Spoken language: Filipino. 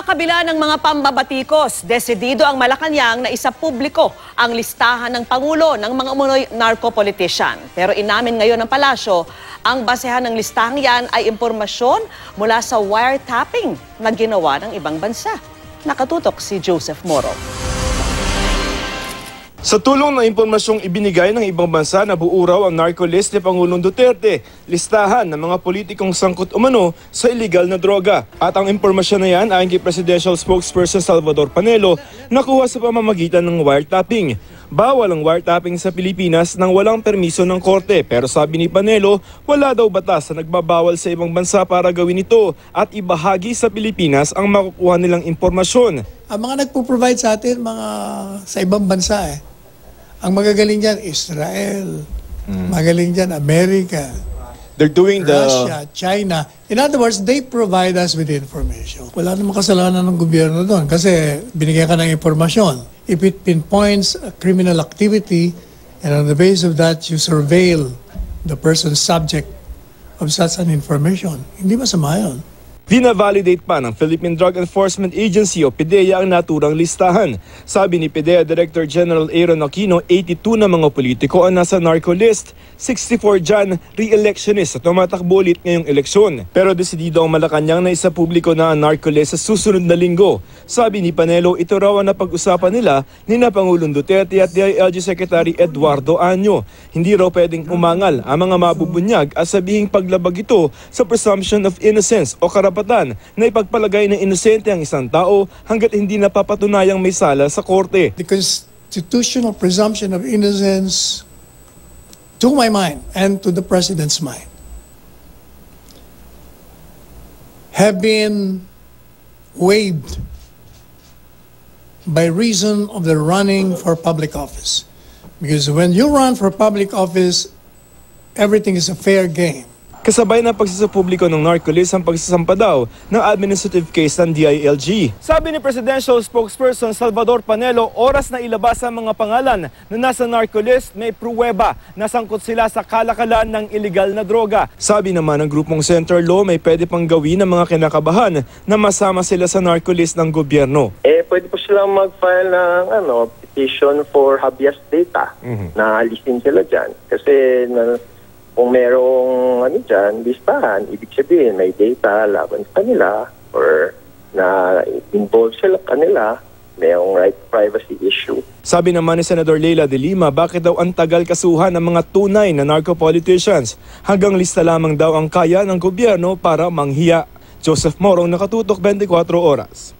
Kabila ng mga pambabatikos, desidido ang Malacanang na isa publiko ang listahan ng Pangulo ng mga umunoy narco-politician. Pero inamin ngayon ng palasyo, ang basehan ng listahang yan ay impormasyon mula sa wiretapping na ginawa ng ibang bansa. Nakatutok si Joseph Moro. Sa tulong ng impormasyong ibinigay ng ibang bansa na buo raw ang narco list ni Pangulong Duterte, listahan ng mga politikong sangkot umano sa illegal na droga. At ang impormasyon na yan ayon kay Presidential Spokesperson Salvador Panelo nakuha sa pamamagitan ng wiretapping. Bawal ang wiretapping sa Pilipinas nang walang permiso ng korte pero sabi ni Panelo, wala daw batas na nagbabawal sa ibang bansa para gawin ito at ibahagi sa Pilipinas ang makukuha nilang impormasyon. Ang mga nagpo-provide sa atin, mga sa ibang bansa eh. Ang magagaling dyan, Israel. Magaling dyan, America, They're doing the Russia, China. In other words, they provide us with information. Wala namang kasalanan ng gobyerno doon kasi binigyan ka ng informasyon. If it pinpoints a criminal activity and on the basis of that you surveil the person subject of such an information, hindi masama yun. Dina-validate pa ng Philippine Drug Enforcement Agency o PDEA ang naturang listahan. Sabi ni PDEA Director General Aaron Aquino, 82 na mga politiko ang nasa narco list. 64 dyan, re-electionist at tumatakbo ulit ngayong eleksyon. Pero desidido ang Malacanang na isa publiko na ang narco list sa susunod na linggo. Sabi ni Panelo, ito raw ang napag-usapan nila ni na Pangulong Duterte at DILG Secretary Eduardo Anyo. Hindi raw pwedeng umangal ang mga mabubunyag at sabihing paglabag ito sa presumption of innocence o karapatan na ipagpalagay na inosente ang isang tao hanggat hindi napapatunayang may sala sa korte. the constitutional presumption of innocence, to my mind and to the president's mind, have been waived by reason of the running for public office. Because when you run for public office, everything is a fair game. Kasabay ng pagsasapubliko ng narcolis ang pagsasampa daw ng administrative case ng DILG. Sabi ni Presidential Spokesperson Salvador Panelo, oras na ilabas ang mga pangalan na nasa narcolist may pruweba na sangkot sila sa kalakalan ng illegal na droga. Sabi naman ng grupong Center Law may pwede pang gawin ng mga kinakabahan na masama sila sa narcolist ng gobyerno. eh pwede po silang mag-file ng ano, petition for habeas data na alisin sila dyan. Kasi na, kung merong ano dyan, listahan, ibig sabihin may data laban sa kanila or na involved sila kanila, mayroong right privacy issue. Sabi naman ni Senador Leila de Lima bakit daw ang tagal kasuhan ng mga tunay na narco-politicians hanggang lista lamang daw ang kaya ng gobyerno para manghiya. Joseph Morong nakatutok 24 oras.